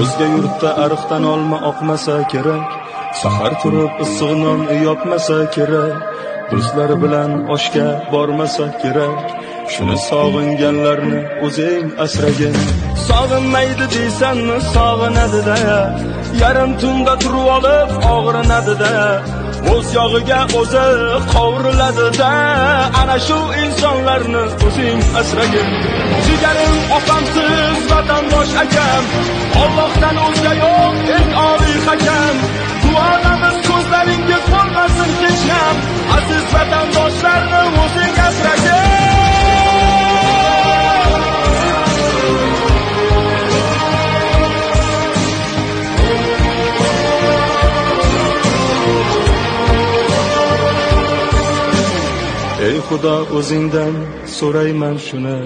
o'zga yurtda ariqdan olma oqmasa kerak sahar turib issiq non yopmasa kerak do'stlar bilan oshga bormasa kerak shuni sog'inganlarni o'zing asragin. Sog'inmaydi deysanmi sog'inadida yarim tunda turib olib og'rinadida o'z yog'iga o'zi qovuriladida ana shu insonlarni o'zing asragin. Jigarim oq akam Allohdan o'zga yo'q eng oliy hakam duolamiz ko'zlaringiz bo'lmasin hech ham aziz vatandoshlarni o'zing asragin ey xudo o'zingdan so'rayman shuni.